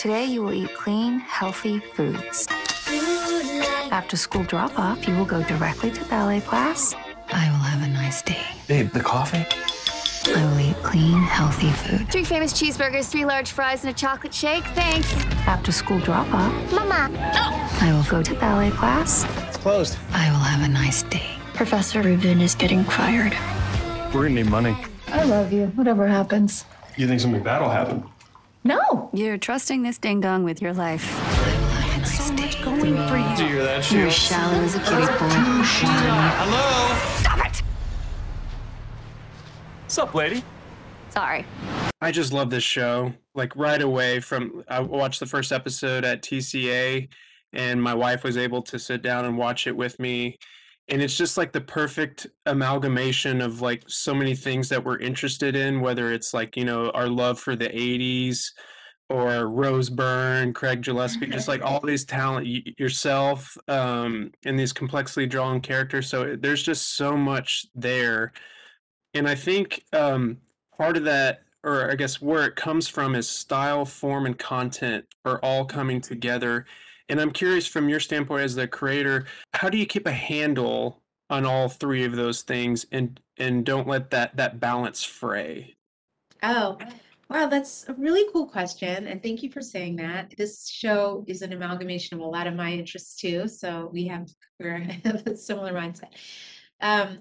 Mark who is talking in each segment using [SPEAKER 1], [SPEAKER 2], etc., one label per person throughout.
[SPEAKER 1] Today, you will eat clean, healthy foods. After school drop off, you will go directly to ballet class. I will have a nice day.
[SPEAKER 2] Babe, the coffee?
[SPEAKER 1] I will eat clean, healthy food.
[SPEAKER 3] Three famous cheeseburgers, three large fries, and a chocolate shake. Thanks.
[SPEAKER 1] After school drop off,
[SPEAKER 3] Mama.
[SPEAKER 1] I will go to ballet class.
[SPEAKER 2] It's closed.
[SPEAKER 1] I will have a nice day.
[SPEAKER 4] Professor Rubin is getting fired.
[SPEAKER 2] We're gonna need money.
[SPEAKER 4] I love you, whatever happens.
[SPEAKER 2] You think something bad will happen?
[SPEAKER 4] No!
[SPEAKER 1] You're trusting this ding dong with your life.
[SPEAKER 4] So much going for you.
[SPEAKER 2] Do you hear that,
[SPEAKER 1] You're
[SPEAKER 2] Shields?
[SPEAKER 1] shallow as a kiddie pool.
[SPEAKER 2] Hello?
[SPEAKER 1] Stop it!
[SPEAKER 2] What's up, lady?
[SPEAKER 1] Sorry.
[SPEAKER 5] I just love this show. Like right away from I watched the first episode at TCA and my wife was able to sit down and watch it with me and it's just like the perfect amalgamation of like so many things that we're interested in whether it's like, you know, our love for the 80s or Rose Byrne, Craig Gillespie, just like all these talent yourself um and these complexly drawn characters. So there's just so much there. And I think um part of that or I guess where it comes from is style, form, and content are all coming together. And I'm curious from your standpoint as the creator, how do you keep a handle on all three of those things and and don't let that that balance fray?
[SPEAKER 6] Oh, wow, that's a really cool question. And thank you for saying that. This show is an amalgamation of a lot of my interests too. So we have we're a similar mindset. Um,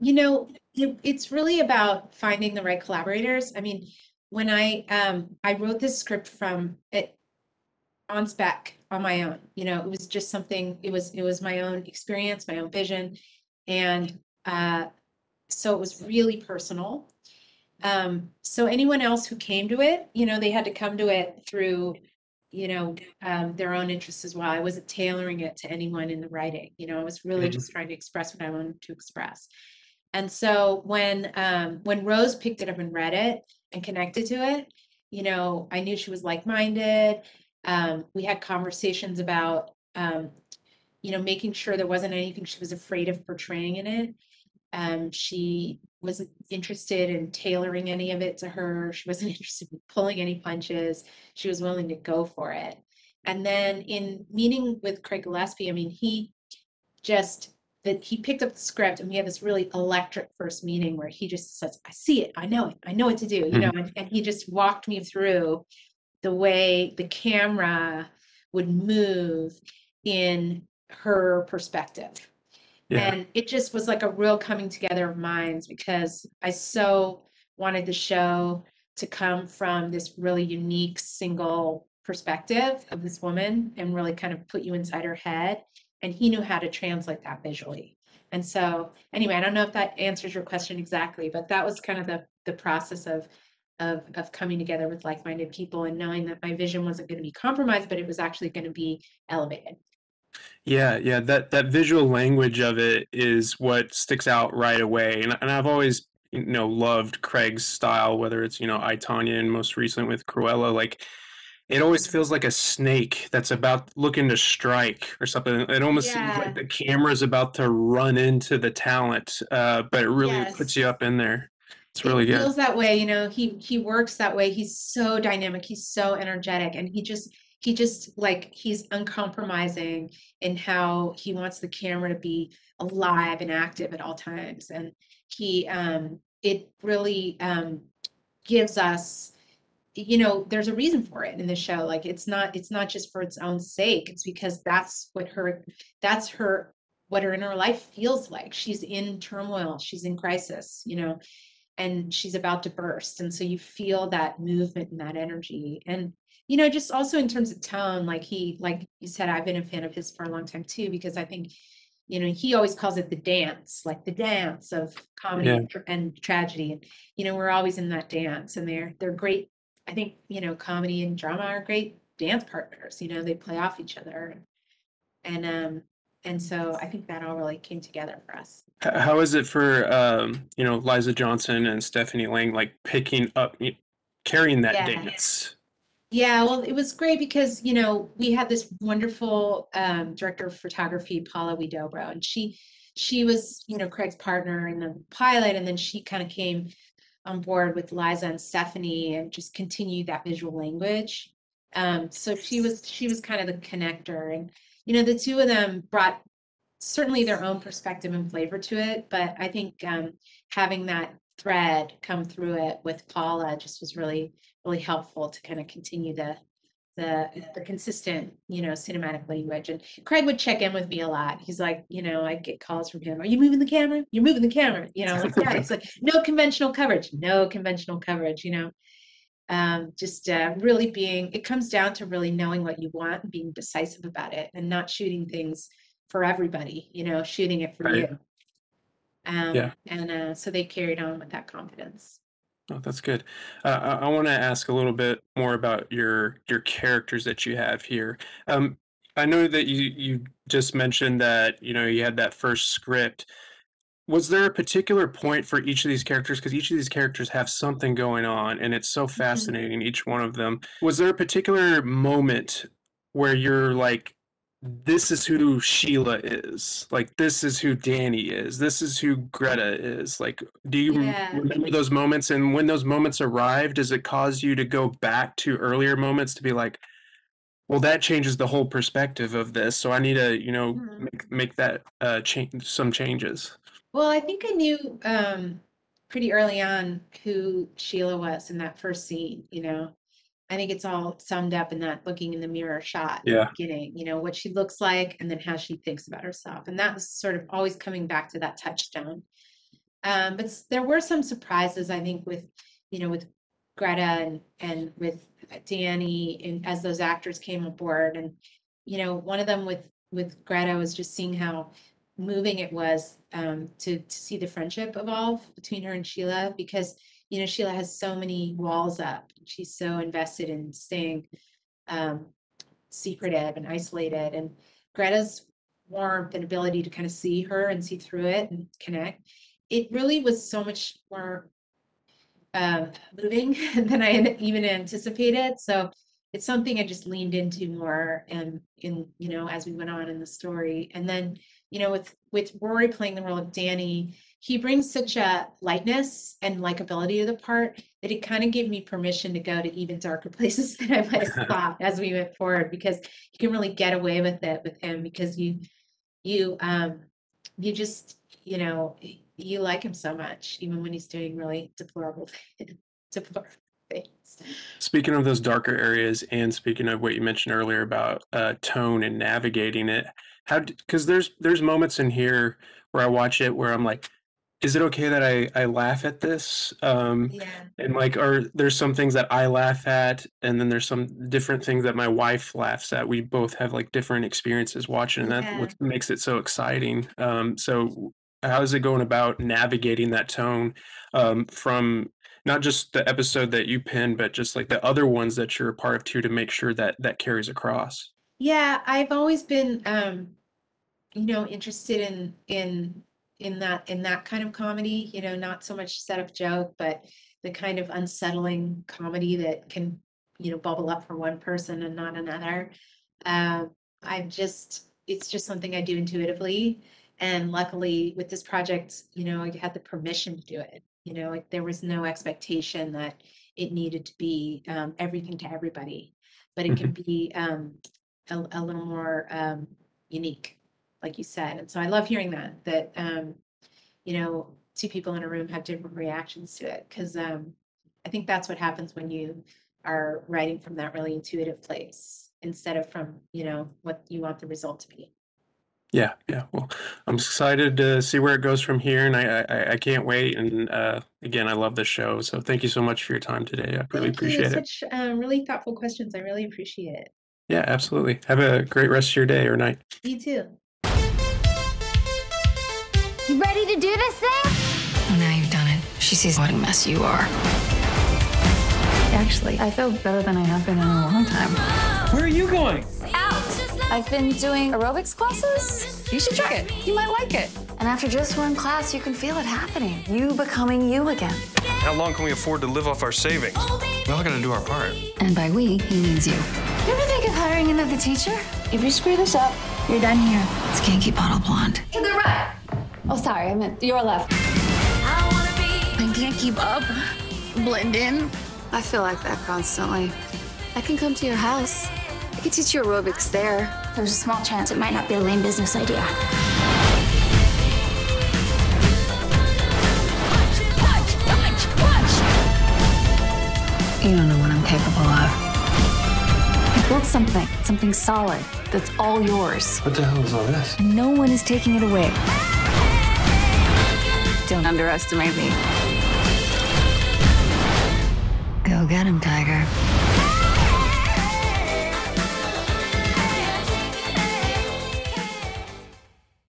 [SPEAKER 6] you know, it, it's really about finding the right collaborators. I mean, when I um I wrote this script from it on spec on my own. You know, it was just something, it was it was my own experience, my own vision. And uh so it was really personal. Um, so anyone else who came to it, you know, they had to come to it through, you know, um, their own interests as well. I wasn't tailoring it to anyone in the writing, you know, I was really
[SPEAKER 5] Mhm.
[SPEAKER 6] just trying to express what I wanted to express. And so when um when Rose picked it up and read it and connected to it, you know, I knew she was like-minded. Um, we had conversations about um, you know, making sure there wasn't anything she was afraid of portraying in it. Um, she wasn't interested in tailoring any of it to her. She wasn't interested in pulling any punches. She was willing to go for it. And then in meeting with Craig Gillespie, I mean, he just that he picked up the script and we had this really electric first meeting where he just says, I see it, I know it, I know what to do, you know, and, and he just walked me through the way the camera would move in her perspective.
[SPEAKER 5] Yeah.
[SPEAKER 6] And it just was like a real coming together of minds because I so wanted the show to come from this really unique single perspective of this woman and really kind of put you inside her head. And he knew how to translate that visually. And so anyway, I don't know if that answers your question exactly, but that was kind of the the process of of of coming together with like-minded people and knowing that my vision wasn't going to be compromised, but it was actually going to be elevated.
[SPEAKER 5] Yeah, yeah, that that visual language of it is what sticks out right away. And and I've always, you know, loved Craig's style, whether it's, you know, I, and most recent with Cruella, like it always feels like a snake that's about looking to strike or something. It almost seems like the camera's about to run into the talent, uh, but it really
[SPEAKER 6] Yes.
[SPEAKER 5] puts you up in there. It's
[SPEAKER 6] it
[SPEAKER 5] really good.
[SPEAKER 6] feels that way you know he he works that way. He's so dynamic. He's so energetic and he just he just like he's uncompromising in how he wants the camera to be alive and active at all times and he um it really um gives us you know there's a reason for it in the show. Like it's not it's not just for its own sake. It's because that's what her that's her what her inner life feels like. She's in turmoil. She's in crisis you know and she's about to burst. And so you feel that movement and that energy. And you know just also in terms of tone like he like you said i've been a fan of his for a long time too because i think you know he always calls it the dance like the dance of comedy
[SPEAKER 5] Yeah.
[SPEAKER 6] and, tr- and tragedy. And you know we're always in that dance and they're they're great i think you know comedy and drama are great dance partners you know they play off each other. And um and so i think that all really came together for us
[SPEAKER 5] How is it for um, you know, Liza Johnson and Stephanie Laing like picking up carrying that
[SPEAKER 6] Yeah.
[SPEAKER 5] dance?
[SPEAKER 6] Yeah, well, it was great because, you know, we had this wonderful um, director of photography, Paula Huidobro, and she she was, you know, Craig's partner in the pilot, and then she kind of came on board with Liza and Stephanie and just continued that visual language. Um, so she was she was kind of the connector, and you know the two of them brought certainly their own perspective and flavor to it. But I think um, having that thread come through it with Paula just was really really helpful to kind of continue the the the consistent you know cinematic language. And craig would check in with me a lot. He's like you know i get calls from him are you moving the camera? You're moving the camera you know like yeah it's like no conventional coverage no conventional coverage you know um, just uh, really being it comes down to really knowing what you want and being decisive about it and not shooting things for everybody you know shooting it for
[SPEAKER 5] Right.
[SPEAKER 6] you um,
[SPEAKER 5] Yeah.
[SPEAKER 6] and uh, so they carried on with that confidence
[SPEAKER 5] Oh, that's good. Uh, I, I want to ask a little bit more about your your characters that you have here. Um, I know that you you just mentioned that you know you had that first script. Was there a particular point for each of these characters? Because each of these characters have something going on, and it's so fascinating, each one of them. Was there a particular moment where you're like, this is who Sheila is. Like this is who Danny is. This is who Greta is. Like do you
[SPEAKER 6] Yeah.
[SPEAKER 5] remember those moments and when those moments arrive does it cause you to go back to earlier moments to be like well that changes the whole perspective of this so I need to, you know,
[SPEAKER 6] Mhm.
[SPEAKER 5] make make that uh change some changes.
[SPEAKER 6] Well, I think I knew um, pretty early on who Sheila was in that first scene, you know. I think it's all summed up in that looking in the mirror shot at the
[SPEAKER 5] Yeah.
[SPEAKER 6] beginning, you know, what she looks like and then how she thinks about herself. And that was sort of always coming back to that touchstone. Um, but s- there were some surprises, I think, with, you know, with Greta and, and with Danny and as those actors came aboard. And, you know, one of them with, with Greta was just seeing how moving it was um, to, to see the friendship evolve between her and Sheila because you know Sheila has so many walls up. and She's so invested in staying um, secretive and isolated, and Greta's warmth and ability to kind of see her and see through it and connect. It really was so much more uh, moving than I even anticipated. So it's something I just leaned into more and in you know as we went on in the story, and then you know with with Rory playing the role of Danny, he brings such a lightness and likability to the part that it kind of gave me permission to go to even darker places than I might have thought as we went forward because you can really get away with it with him because you you um you just you know you like him so much even when he's doing really deplorable deplorable things.
[SPEAKER 5] Speaking of those darker areas, and speaking of what you mentioned earlier about uh, tone and navigating it, how because there's there's moments in here where I watch it where I'm like, is it okay that I I laugh at this? Um,
[SPEAKER 6] Yeah.
[SPEAKER 5] and like, are there's some things that I laugh at, and then there's some different things that my wife laughs at. We both have like different experiences watching, and
[SPEAKER 6] Yeah.
[SPEAKER 5] that what makes it so exciting. Um, so how is it going about navigating that tone um, from not just the episode that you pinned, but just like the other ones that you're a part of too, to make sure that that carries across.
[SPEAKER 6] Yeah, I've always been um you know interested in in in that in that kind of comedy, you know, not so much setup joke, but the kind of unsettling comedy that can, you know, bubble up for one person and not another. Um I've just it's just something I do intuitively. And luckily with this project, you know, I had the permission to do it. You know, like there was no expectation that it needed to be um, everything to everybody, but it can be um, a, a little more um, unique, like you said. And so I love hearing that, that, um, you know, two people in a room have different reactions to it. Cause um, I think that's what happens when you are writing from that really intuitive place instead of from, you know, what you want the result to be.
[SPEAKER 5] Yeah, yeah. Well, I'm excited to see where it goes from here, and I I, I can't wait. And uh, again, I love this show, so thank you so much for your time today. I really
[SPEAKER 6] Thank you.
[SPEAKER 5] appreciate it.
[SPEAKER 6] Such uh, really thoughtful questions. I really appreciate it.
[SPEAKER 5] Yeah, absolutely. Have a great rest of your day or night.
[SPEAKER 6] You too.
[SPEAKER 3] You ready to do this thing?
[SPEAKER 1] Now you've done it. She sees what a mess you are.
[SPEAKER 4] Actually, I feel better than I have been in a long time.
[SPEAKER 2] Where are you going?
[SPEAKER 1] Out! I've been doing aerobics classes. You should try it. You might like it. And after just one class, you can feel it happening. You becoming you again.
[SPEAKER 2] How long can we afford to live off our savings? We all gotta do our part.
[SPEAKER 1] And by we, he means you. You ever think of hiring another teacher?
[SPEAKER 4] If you screw this up, you're done here.
[SPEAKER 1] It's Kinky Bottle Blonde.
[SPEAKER 4] To the right. Oh, sorry, I meant your left.
[SPEAKER 1] I can't keep up. Blend in.
[SPEAKER 7] I feel like that constantly.
[SPEAKER 3] I can come to your house. I could teach you aerobics there.
[SPEAKER 4] There's a small chance it might not be a lame business idea.
[SPEAKER 1] You don't know what I'm capable of. I built something, something solid, that's all yours.
[SPEAKER 2] What the hell is all this?
[SPEAKER 1] And no one is taking it away. Don't underestimate me. Go get him, Tiger.